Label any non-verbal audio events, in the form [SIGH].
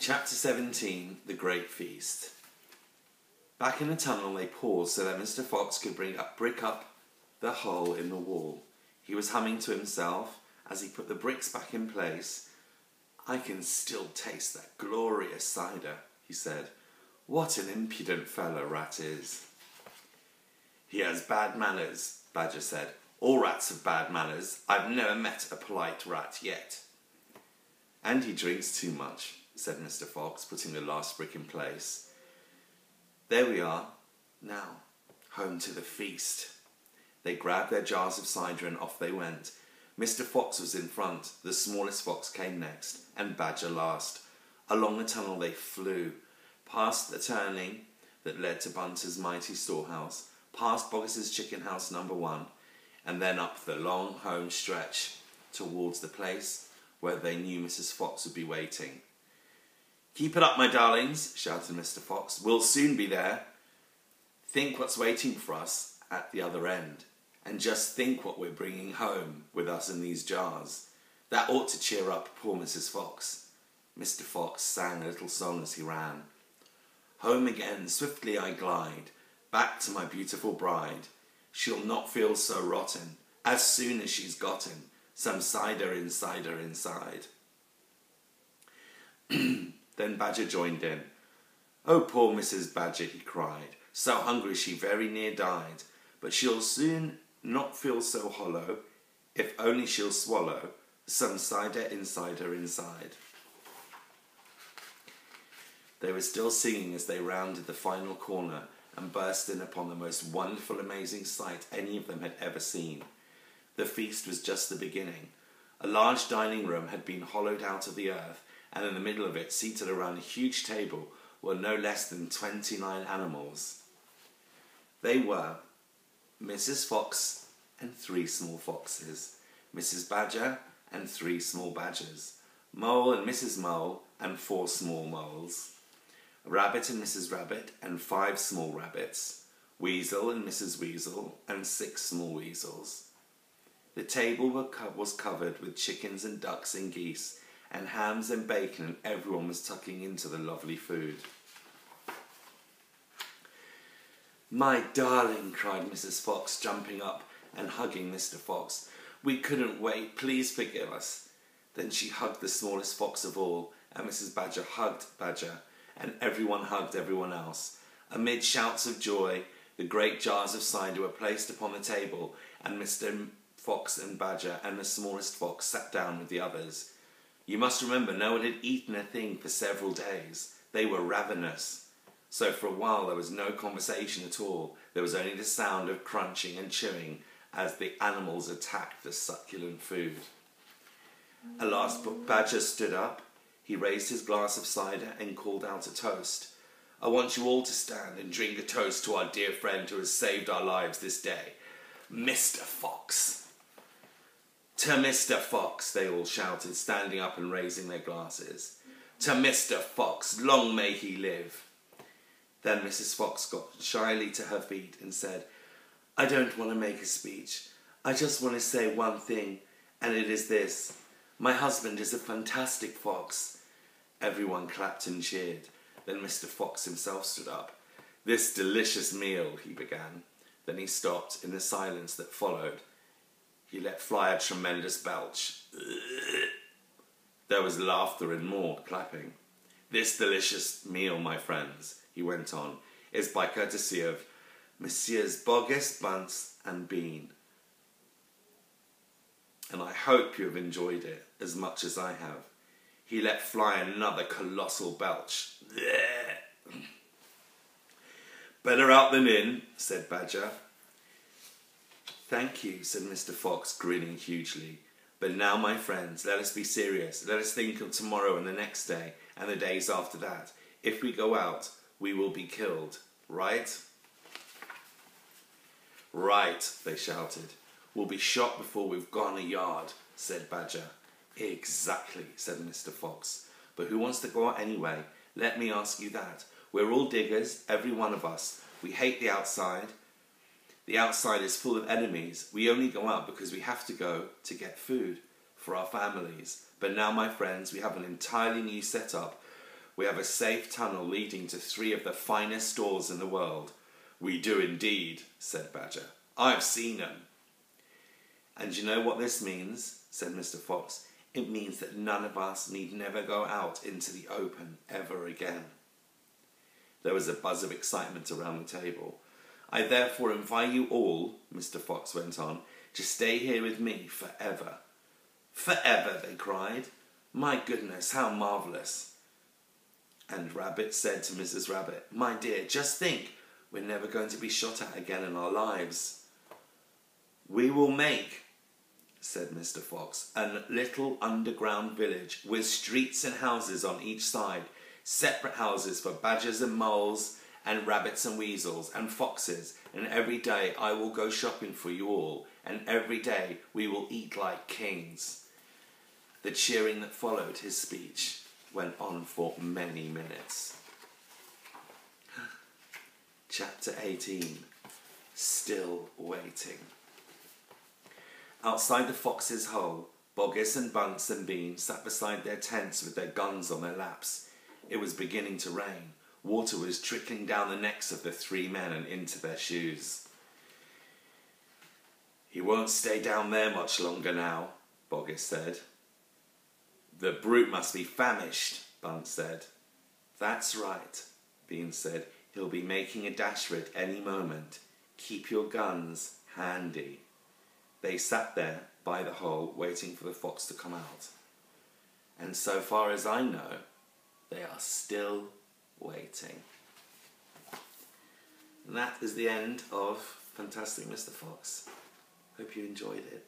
Chapter 17 The Great Feast. Back in the tunnel, they paused so that Mr. Fox could bring up, brick up the hole in the wall. He was humming to himself as he put the bricks back in place. I can still taste that glorious cider, he said. What an impudent fellow Rat is. He has bad manners, Badger said. All rats have bad manners. I've never met a polite rat yet. And he drinks too much, said Mr. Fox, putting the last brick in place. There we are. Now, home to the feast. They grabbed their jars of cider and off they went. Mr. Fox was in front, the smallest fox came next, and Badger last. Along the tunnel they flew, past the turning that led to Bunce's mighty storehouse, past Boggis's chicken house number one, and then up the long home stretch towards the place where they knew Mrs. Fox would be waiting. Keep it up, my darlings, shouted Mr. Fox. We'll soon be there. Think what's waiting for us at the other end, and just think what we're bringing home with us in these jars. That ought to cheer up poor Mrs. Fox. Mr. Fox sang a little song as he ran. Home again, swiftly I glide, back to my beautiful bride. She'll not feel so rotten as soon as she's gotten some cider inside her inside. [CLEARS THROAT] then Badger joined in. Oh, poor Mrs. Badger, he cried. So hungry she very near died. But she'll soon not feel so hollow if only she'll swallow some cider inside her inside. They were still singing as they rounded the final corner and burst in upon the most wonderful, amazing sight any of them had ever seen. The feast was just the beginning. A large dining room had been hollowed out of the earth, and in the middle of it, seated around a huge table, were no less than twenty nine animals. They were Mrs. Fox and three small foxes, Mrs. Badger and three small badgers, Mole and Mrs. Mole and four small moles, Rabbit and Mrs. Rabbit and five small rabbits, Weasel and Mrs. Weasel and six small weasels. The table was covered with chickens and ducks and geese, and hams and bacon, and everyone was tucking into the lovely food. My darling, cried Mrs. Fox, jumping up and hugging Mr. Fox. We couldn't wait. Please forgive us. Then she hugged the smallest fox of all, and Mrs. Badger hugged Badger, and everyone hugged everyone else. Amid shouts of joy, the great jars of cider were placed upon the table, and Mr. Fox and Badger and the smallest fox sat down with the others. You must remember no one had eaten a thing for several days. They were ravenous. So for a while there was no conversation at all. There was only the sound of crunching and chewing as the animals attacked the succulent food. At last Badger stood up. He raised his glass of cider and called out a toast. I want you all to stand and drink a toast to our dear friend who has saved our lives this day, Mr. Fox. To Mr. Fox, they all shouted, standing up and raising their glasses. To Mr. Fox, long may he live. Then Mrs. Fox got shyly to her feet and said, I don't want to make a speech. I just want to say one thing, and it is this. My husband is a fantastic fox. Everyone clapped and cheered. Then Mr. Fox himself stood up. This delicious meal, he began. Then he stopped in the silence that followed he let fly a tremendous belch. There was laughter and more clapping. This delicious meal, my friends, he went on, is by courtesy of Messieurs Boggis, Bunce, and Bean. And I hope you have enjoyed it as much as I have. He let fly another colossal belch. Better out than in, said Badger. Thank you, said Mr. Fox, grinning hugely. But now, my friends, let us be serious. Let us think of tomorrow and the next day and the days after that. If we go out, we will be killed, right? Right, they shouted. We'll be shot before we've gone a yard, said Badger. Exactly, said Mr. Fox. But who wants to go out anyway? Let me ask you that. We're all diggers, every one of us. We hate the outside. The outside is full of enemies. We only go out because we have to go to get food for our families. But now, my friends, we have an entirely new setup. We have a safe tunnel leading to three of the finest stores in the world. We do indeed, said Badger. I've seen them. And you know what this means? said Mr. Fox. It means that none of us need never go out into the open ever again. There was a buzz of excitement around the table. I therefore invite you all, Mr. Fox went on, to stay here with me forever. Forever, they cried. My goodness, how marvellous. And Rabbit said to Mrs. Rabbit, My dear, just think, we're never going to be shot at again in our lives. We will make, said Mr. Fox, a little underground village with streets and houses on each side, separate houses for badgers and moles and rabbits and weasels and foxes, and every day I will go shopping for you all, and every day we will eat like kings. The cheering that followed his speech went on for many minutes. [GASPS] Chapter 18 Still Waiting. Outside the fox's hole, Boggis and Bunce and Bean sat beside their tents with their guns on their laps. It was beginning to rain. Water was trickling down the necks of the three men and into their shoes. He won't stay down there much longer now, Boggis said. The brute must be famished, Bunce said. That's right, Bean said. He'll be making a dash for it any moment. Keep your guns handy. They sat there by the hole waiting for the fox to come out. And so far as I know, they are still waiting. And that is the end of Fantastic Mr. Fox. Hope you enjoyed it.